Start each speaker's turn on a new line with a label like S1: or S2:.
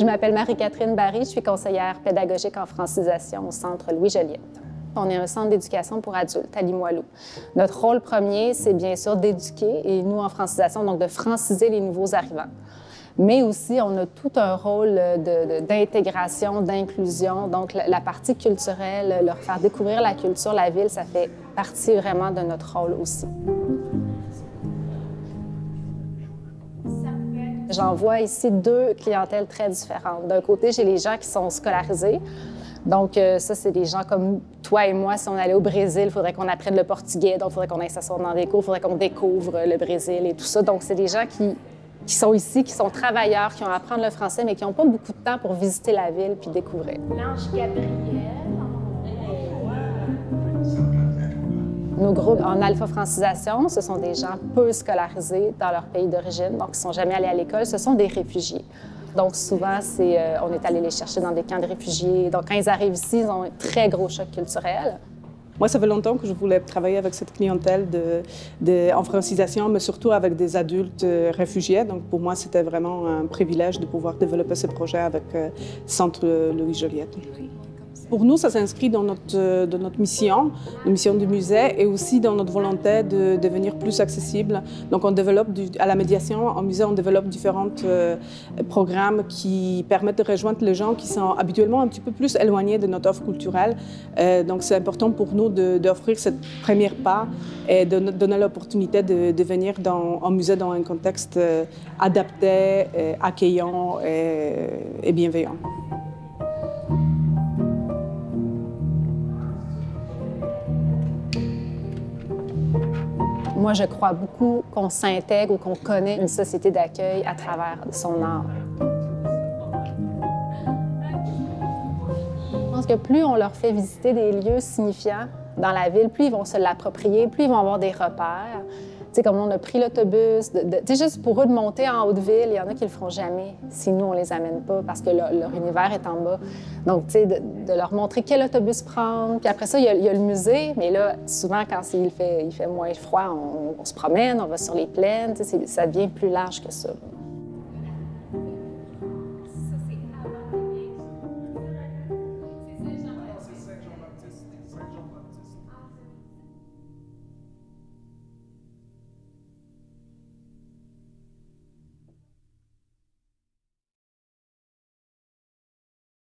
S1: Je m'appelle Marie-Catherine Barry, je suis conseillère pédagogique en francisation au Centre Louis Joliette. On est un centre d'éducation pour adultes à Limoilou. Notre rôle premier, c'est bien sûr d'éduquer, et nous en francisation, donc de franciser les nouveaux arrivants. Mais aussi, on a tout un rôle d'intégration, d'inclusion. Donc, la, partie culturelle, leur faire découvrir la culture, la ville, ça fait partie vraiment de notre rôle aussi. J'en vois ici deux clientèles très différentes. D'un côté, j'ai les gens qui sont scolarisés. Donc, euh, ça, c'est des gens comme toi et moi. Si on allait au Brésil, il faudrait qu'on apprenne le portugais, donc il faudrait qu'on aille s'asseoir dans des cours, il faudrait qu'on découvre le Brésil et tout ça. Donc, c'est des gens qui, sont ici, qui sont travailleurs, qui ont à apprendre le français, mais qui n'ont pas beaucoup de temps pour visiter la ville puis découvrir. Blanche Gabrielle. Nos groupes en alpha-francisation, ce sont des gens peu scolarisés dans leur pays d'origine, donc ils ne sont jamais allés à l'école. Ce sont des réfugiés. Donc souvent, c'est, euh, on est allé les chercher dans des camps de réfugiés. Donc quand ils arrivent ici, ils ont un très gros choc culturel.
S2: Moi, ça fait longtemps que je voulais travailler avec cette clientèle de, en francisation, mais surtout avec des adultes euh, réfugiés. Donc, pour moi, c'était vraiment un privilège de pouvoir développer ce projet avec euh, Centre Louis Joliette. Pour nous, ça s'inscrit dans notre, euh, dans notre mission, la mission du musée, et aussi dans notre volonté de devenir plus accessible. Donc, on développe, à la médiation, en musée, on développe différents euh, programmes qui permettent de rejoindre les gens qui sont habituellement un petit peu plus éloignés de notre offre culturelle. Euh, donc, c'est important pour nous d'offrir cette première pas et de donner l'opportunité de, de, venir en musée dans un contexte adapté, accueillant et bienveillant.
S1: Moi, je crois beaucoup qu'on s'intègre ou qu'on connaît une société d'accueil à travers son art. Je pense que plus on leur fait visiter des lieux signifiants dans la ville, plus ils vont se l'approprier, plus ils vont avoir des repères sais, comme on a pris l'autobus, tu sais, juste pour eux de monter en haute ville, il y en a qui le feront jamais si nous, on les amène pas parce que leur, univers est en bas. Donc, tu sais, de, leur montrer quel autobus prendre. Puis après ça, il y, a, le musée, mais là, souvent, quand il fait, moins froid, on, se promène, on va sur les plaines, tu sais, ça devient plus large que ça.